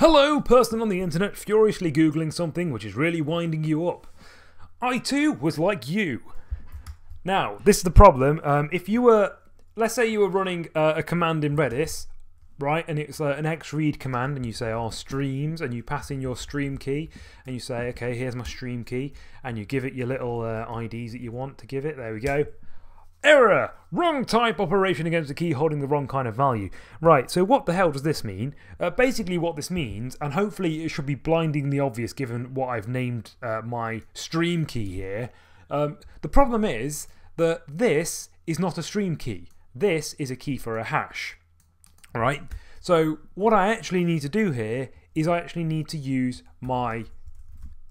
Hello, person on the internet furiously googling something which is really winding you up. I too was like you. Now, this is the problem. Um, if you were, let's say you were running uh, a command in Redis, right, and it's uh, an xread command, and you say, oh, streams, and you pass in your stream key, and you say, okay, here's my stream key, and you give it your little uh, IDs that you want to give it. There we go. Error! Wrong type operation against the key holding the wrong kind of value. Right, so what the hell does this mean? Uh, basically, what this means, and hopefully it should be blindingly obvious given what I've named uh, my stream key here. Um, the problem is that this is not a stream key, this is a key for a hash. Right? So, what I actually need to do here is I actually need to use my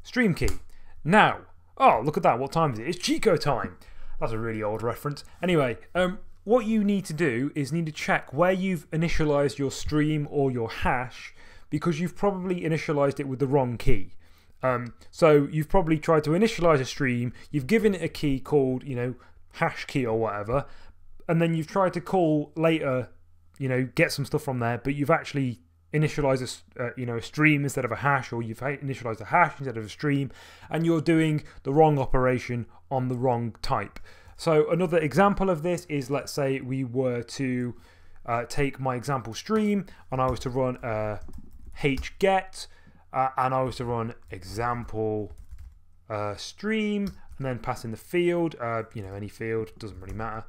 stream key. Now, oh, look at that, what time is it? It's Chico time. That's a really old reference. Anyway, um, what you need to do is need to check where you've initialized your stream or your hash because you've probably initialized it with the wrong key. Um, so you've probably tried to initialize a stream, you've given it a key called, you know, hash key or whatever, and then you've tried to call later, you know, get some stuff from there, but you've actually initialize a, uh, you know, a stream instead of a hash, or you've initialized a hash instead of a stream, and you're doing the wrong operation on the wrong type. So, another example of this is let's say we were to uh, take my example stream and I was to run a hget uh, and I was to run example uh, stream and then pass in the field, uh, you know, any field, doesn't really matter.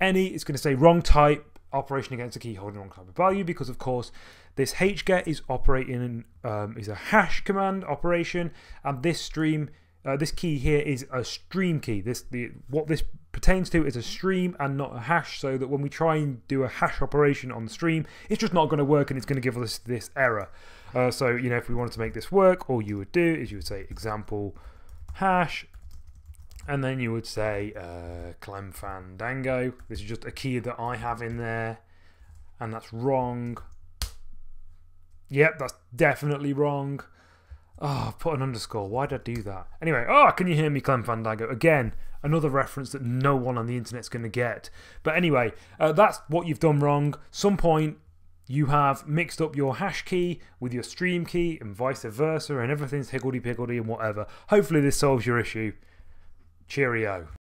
Any, it's going to say wrong type, operation against a key holding wrong type of value because, of course, this hget is operating um, is a hash command operation, and this stream, uh, this key here is a stream key. This the what this pertains to is a stream and not a hash, so that when we try and do a hash operation on the stream, it's just not going to work and it's going to give us this error. Uh, so you know, if we wanted to make this work, all you would do is you would say example hash and then you would say uh, Clem Fandango. This is just a key that I have in there, and that's wrong. Yep, that's definitely wrong. Oh, put an underscore. Why did I do that? Anyway, oh, can you hear me, Clem Fandango? Again, another reference that no one on the internet's going to get. But anyway, uh, that's what you've done wrong. Some point you have mixed up your hash key with your stream key and vice versa, and everything's higgledy piggledy and whatever. Hopefully, this solves your issue. Cheerio.